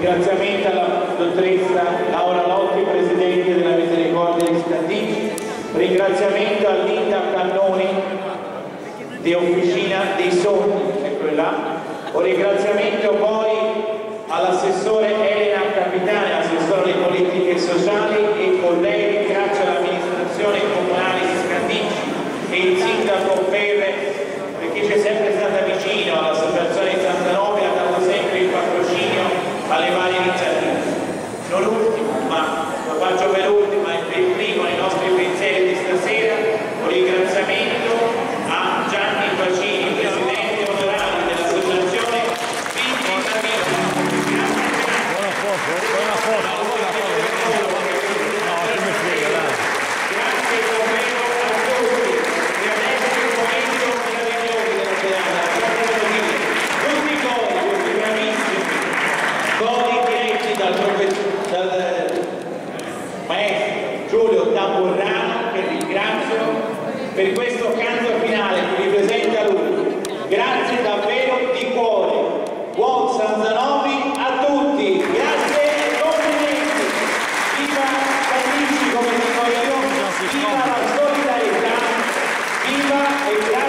ringraziamento alla dottoressa Laura Lotti, Presidente della Misericordia dei Cittadini, ringraziamento a Linda Cannoni di Officina dei Sogni, ecco là, un ringraziamento poi all'assessore Elena Capitale, assessore delle politiche sociali per questo canto finale che vi presenta lui. Grazie davvero di cuore. Buon Sanzanovi a tutti. Grazie e complimenti. Viva Camici come dico io. Viva la solidarietà. Viva e grazie.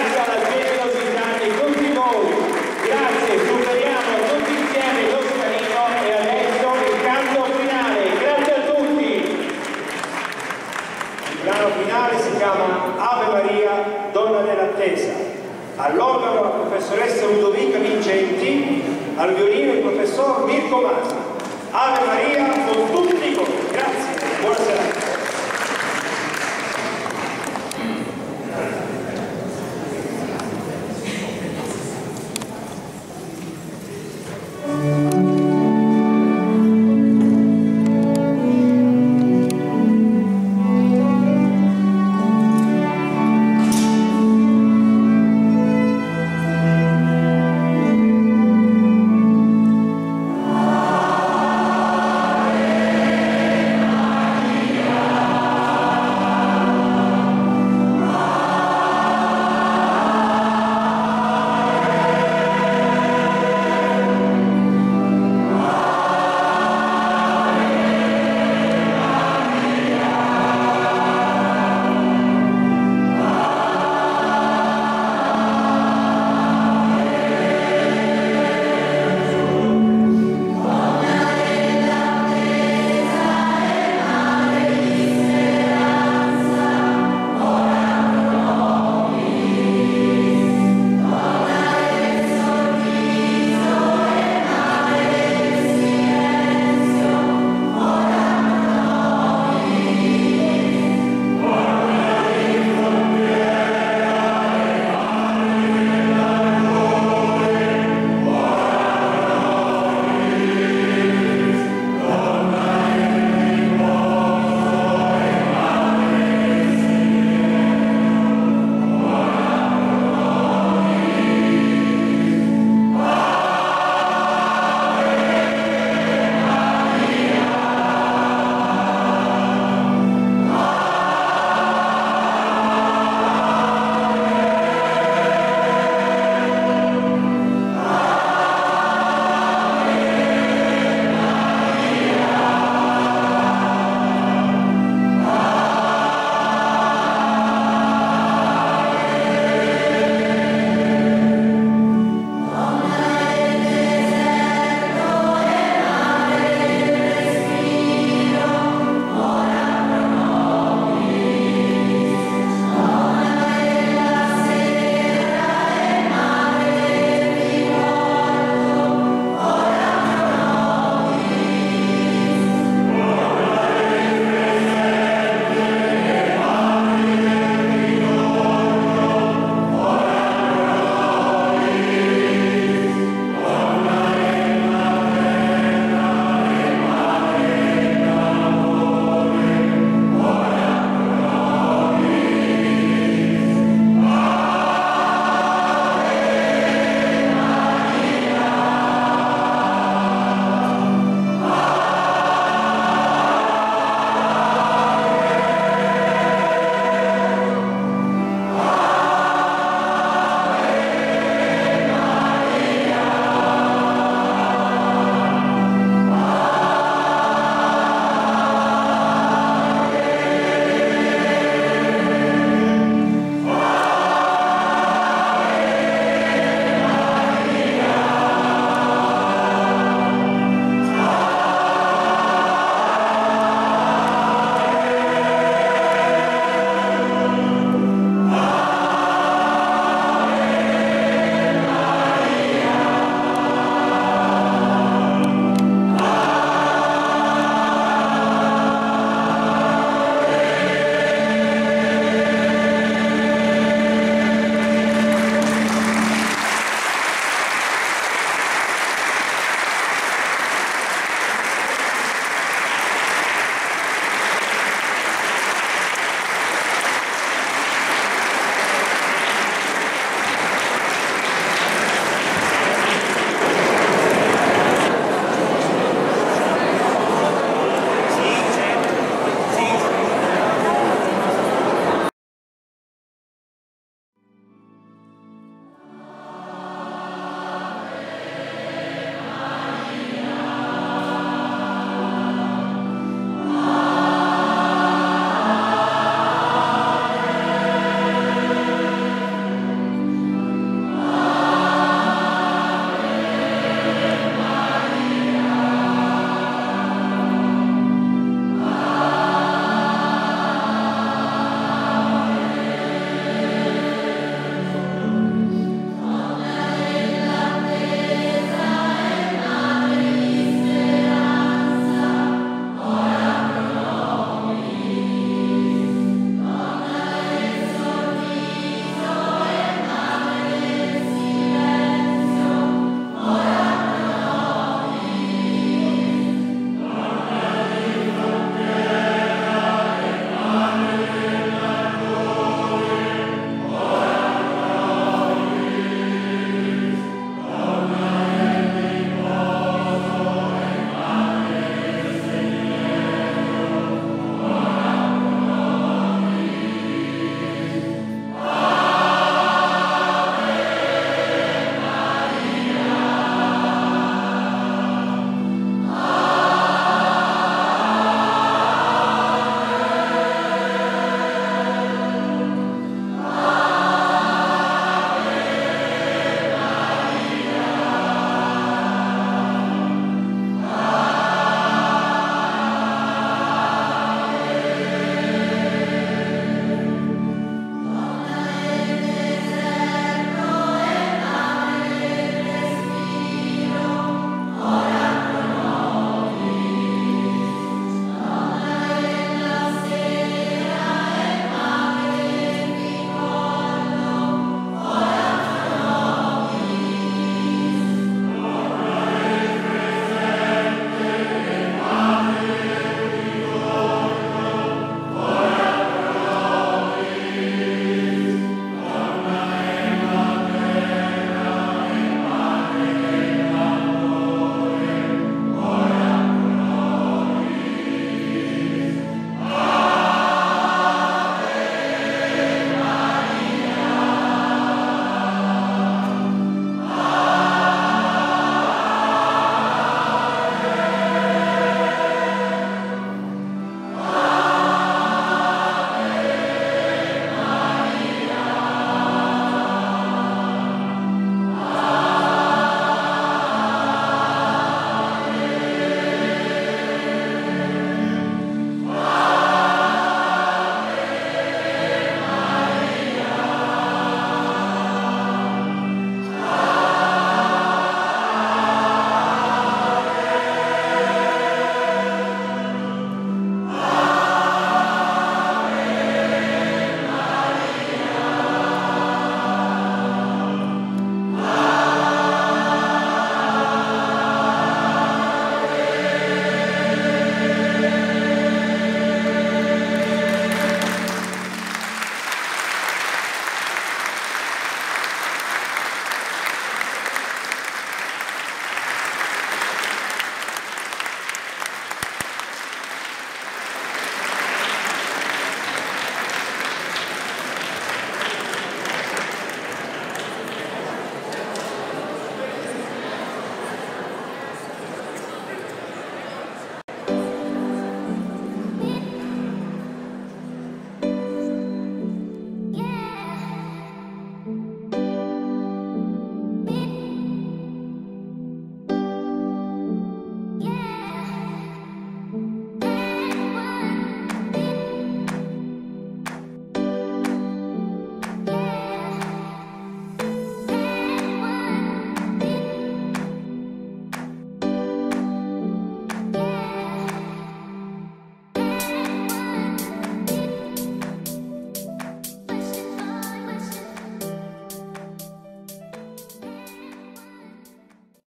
profesor Mirko Ave María con Gracias.